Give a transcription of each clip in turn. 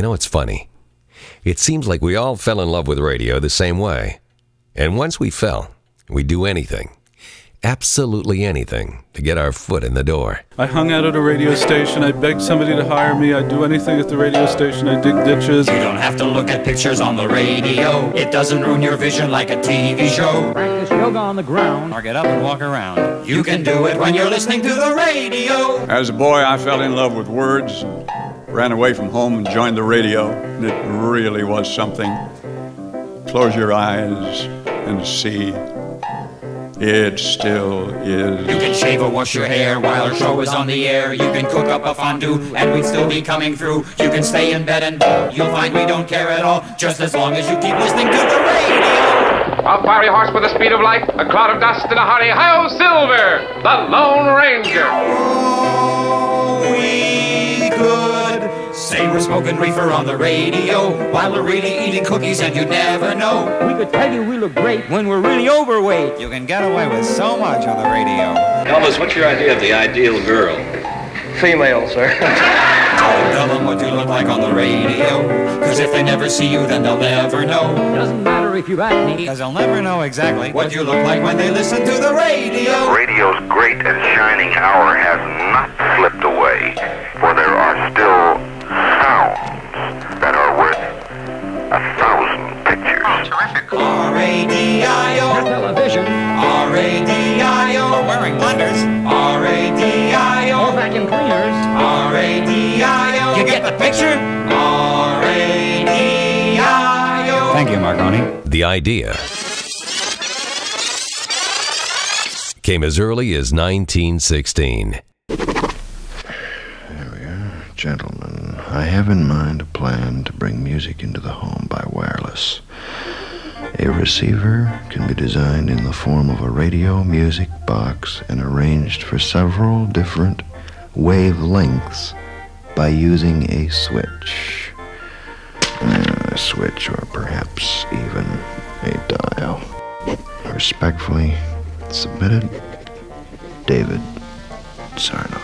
You know, it's funny. It seems like we all fell in love with radio the same way. And once we fell, we'd do anything, absolutely anything, to get our foot in the door. I hung out at a radio station. I begged somebody to hire me. I'd do anything at the radio station. I'd dig ditches. You don't have to look at pictures on the radio. It doesn't ruin your vision like a TV show. Practice yoga on the ground. Or get up and walk around. You can do it when you're listening to the radio. As a boy, I fell in love with words, ran away from home and joined the radio. And it really was something. Close your eyes and see. It still is. You can shave or wash your hair while our show is on the air. You can cook up a fondue and we'd still be coming through. You can stay in bed and you'll find we don't care at all. Just as long as you keep listening to the radio. A fiery horse with the speed of light, a cloud of dust, and a hurry. Hi-Ho Silver, the Lone Ranger. Smoking reefer on the radio while we're really eating cookies and you never know. We could tell you we look great when we're really overweight. You can get away with so much on the radio. Elvis, what's your idea of the ideal girl? Female, sir. Don't oh, tell them what you look like on the radio. Cause if they never see you, then they'll never know. Doesn't matter if you act neat. Because they'll never know exactly What you look like when they listen to the radio. Radio's great and shining hour has not slipped away, R-A-D-I-O. Television. R-A-D-I-O. wearing blenders. R-A-D-I-O. Or vacuum cleaners. R-A-D-I-O. You get the picture? R-A-D-I-O. Thank you, Marconi. The idea came as early as 1916. There we are. Gentlemen, I have in mind a plan to bring music into the home by wireless. A receiver can be designed in the form of a radio music box and arranged for several different wavelengths by using a switch. Uh, A switch, or perhaps even a dial. Respectfully submitted, David Sarnoff.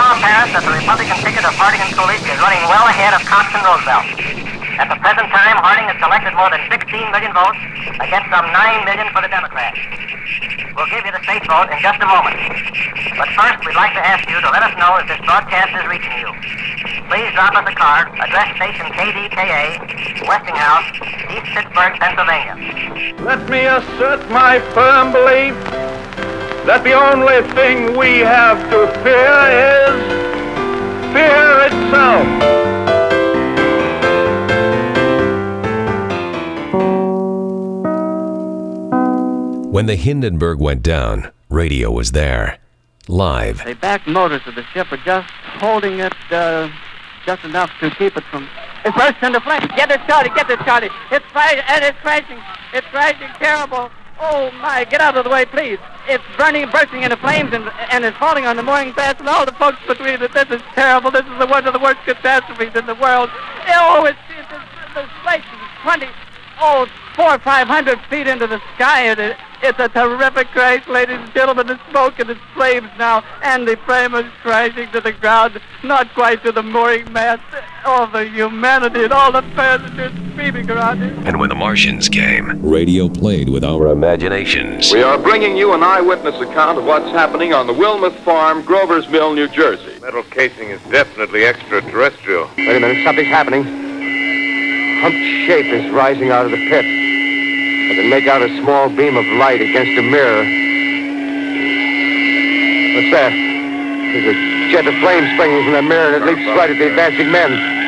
Now apparent that the Republican ticket of Harding and Coolidge is running well ahead of Cox and Roosevelt. At the present time, Harding has collected more than 16 million votes against some 9 million for the Democrats. We'll give you the state vote in just a moment. But first, we'd like to ask you to let us know if this broadcast is reaching you. Please drop us a card, address station KDKA, Westinghouse, East Pittsburgh, Pennsylvania. Let me assert my firm belief that the only thing we have to fear is fear itself. When the Hindenburg went down, radio was there, live. The back motors of the ship are just holding it uh, just enough to keep it from. It bursts into flames. Get it started. Get it started. It's fighting and it's crashing. It's crashing terrible. Oh my! Get out of the way, please. It's burning, bursting into flames, and and it's falling on the mooring mast and all the folks between it. This is terrible. This is the one of the worst catastrophes in the world. Oh, it's it's, it's the place is twenty, oh, four or five hundred feet into the sky, and it, it's a terrific crash, ladies and gentlemen. The smoke and the flames now, and the frame is crashing to the ground, not quite to the mooring mast. All the humanity and all the passengers screaming around it. And when the Martians came, radio played with our imaginations. We are bringing you an eyewitness account of what's happening on the Wilmuth Farm, Grover's Mill, New Jersey. Metal casing is definitely extraterrestrial. Wait a minute, something's happening. Humped shape is rising out of the pit. I can make out a small beam of light against a mirror. What's that? There's a jet of flame springing from the mirror and it leaps right at the advancing men.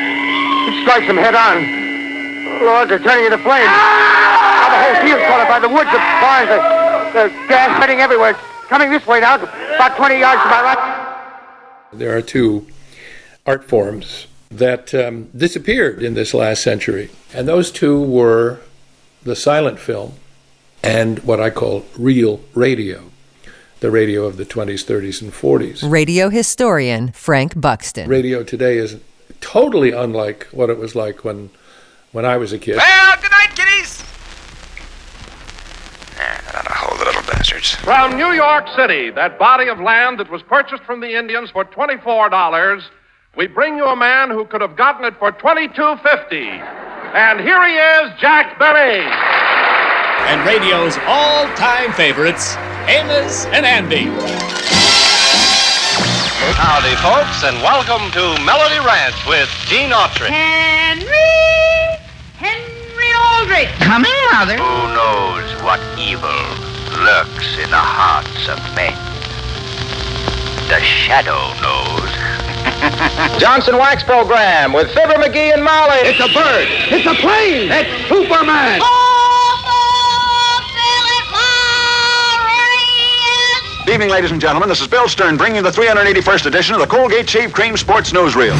It strikes them head on. Lord, they're turning into flames. Now the whole field's caught up by the woods, the barns, the, the gas spreading everywhere. It's coming this way now, about 20 yards to my right. There are two art forms that um, disappeared in this last century, and those two were the silent film and what I call real radio, the radio of the 20s, 30s, and 40s. Radio historian Frank Buxton. Radio today is totally unlike what it was like when when I was a kid. Well, good night, kiddies. Eh, that'll hold the little bastard. News. From New York City, that body of land that was purchased from the Indians for $24, we bring you a man who could have gotten it for $22.50. And here he is, Jack Benny. And radio's all-time favorites, Amos and Andy. Howdy, folks, and welcome to Melody Ranch with Gene Autry. Henry! Henry Aldrich! Come in, Mother. Who knows what evil lurks in the hearts of men? The shadow knows. Johnson Wax Program with Fibber McGee and Molly. It's a bird. It's a plane. It's Superman. Good evening, ladies and gentlemen. This is Bill Stern bringing you the 381st edition of the Colgate Shave Cream Sports Newsreel.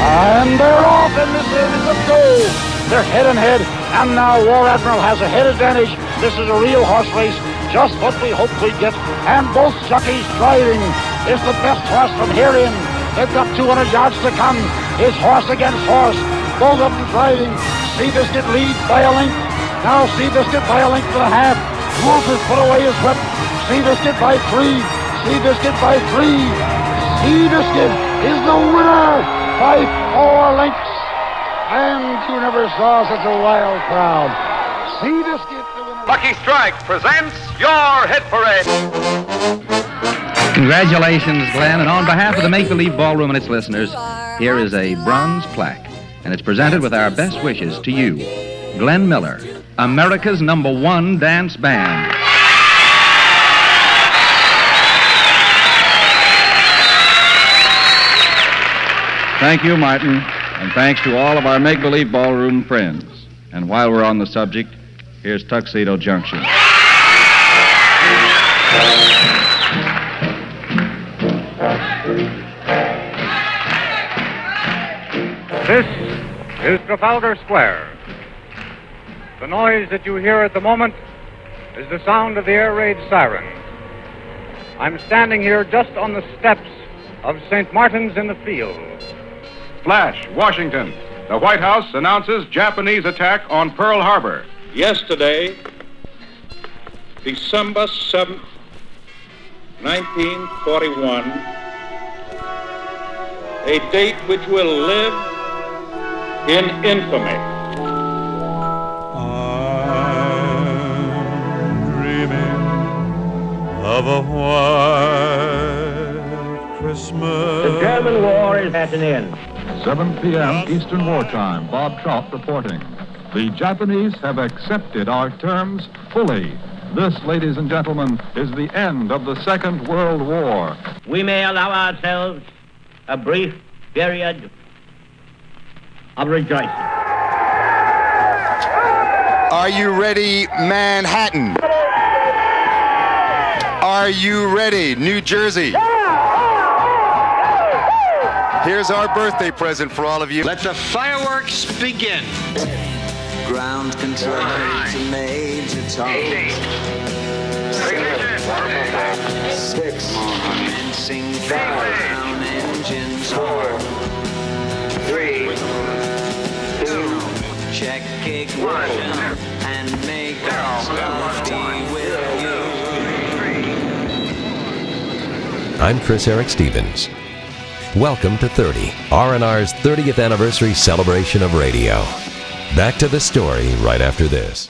And they're off in the service of gold. They're head and head, and now War Admiral has a head advantage. This is a real horse race, just what we hoped we'd get. And both jockeys driving. Is the best horse from herein. They've got 200 yards to come. Is horse against horse. Both of them driving. Seabiscuit leads by a length. Now Seabiscuit by a length and a half. Woolf has put away his weapon. whip. Seabiscuit by three. Seabiscuit by three. Seabiscuit is the winner by four lengths. And you never saw such a wild crowd. Seabiscuit the winner. Lucky Strike presents your hit parade. Congratulations, Glenn. And on behalf of the Make Believe Ballroom and its listeners, here is a bronze plaque. And it's presented with our best wishes to you, Glenn Miller, America's number one dance band. Thank you, Martin. And thanks to all of our Make Believe Ballroom friends. And while we're on the subject, here's Tuxedo Junction. This is Trafalgar Square. The noise that you hear at the moment is the sound of the air raid siren. I'm standing here just on the steps of St. Martin's in the Fields. Flash, Washington. The White House announces Japanese attack on Pearl Harbor. Yesterday, December 7th, 1941, a date which will live in infamy. Of a white Christmas. The German war is at an end. 7 p.m. Eastern Wartime. Bob Trout reporting. The Japanese have accepted our terms fully. This, ladies and gentlemen, is the end of the Second World War. We may allow ourselves a brief period of rejoicing. Are you ready, Manhattan? Are you ready, New Jersey? Here's our birthday present for all of you. Let the fireworks begin. Ground control to Major Tom. Six. Commencing down engines. Four. Three. Two. Check ignition and make us be with you. I'm Chris Eric Stevens. Welcome to 30, R&R's 30th anniversary celebration of radio. Back to the story right after this.